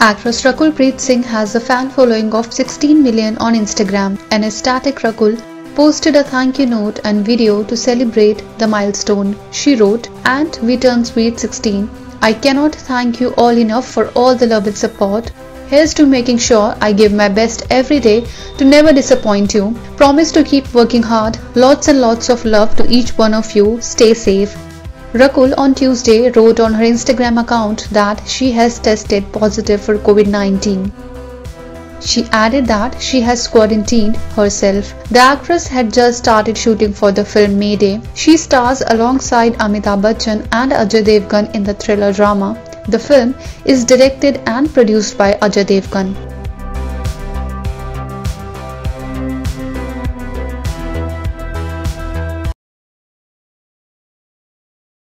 Actress Rakul Preet Singh has a fan following of 16 million on Instagram and ecstatic Rakul posted a thank you note and video to celebrate the milestone. She wrote, And we turned sweet 16. I cannot thank you all enough for all the love and support. Here's to making sure I give my best every day to never disappoint you. Promise to keep working hard. Lots and lots of love to each one of you. Stay safe. Rakul on Tuesday wrote on her Instagram account that she has tested positive for COVID 19. She added that she has quarantined herself. The actress had just started shooting for the film Mayday. She stars alongside Amitabh Bachchan and Ajay Devgn in the thriller drama. The film is directed and produced by Ajay Devgn.